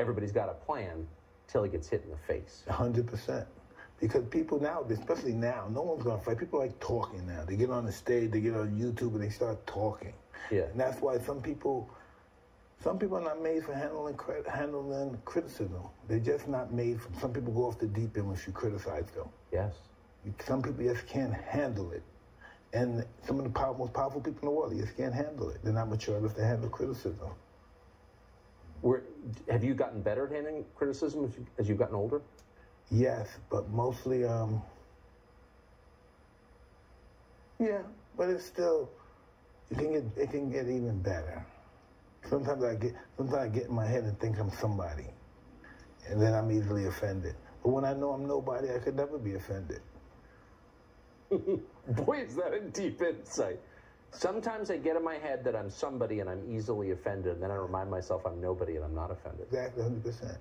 everybody's got a plan till he gets hit in the face. hundred percent. Because people now, especially now, no one's gonna fight. People like talking now. They get on the stage, they get on YouTube, and they start talking. Yeah. And that's why some people, some people are not made for handling handling criticism. They're just not made. For, some people go off the deep end once you criticize them. Yes. Some people just can't handle it. And some of the power, most powerful people in the world, they just can't handle it. They're not mature enough to handle criticism. Were, have you gotten better at handling criticism as, you, as you've gotten older? Yes, but mostly, um, yeah, but it's still, it can get, it can get even better. Sometimes I get, sometimes I get in my head and think I'm somebody, and then I'm easily offended. But when I know I'm nobody, I could never be offended. Boy, is that a deep insight. Sometimes I get in my head that I'm somebody and I'm easily offended, and then I remind myself I'm nobody and I'm not offended. Exactly, hundred percent.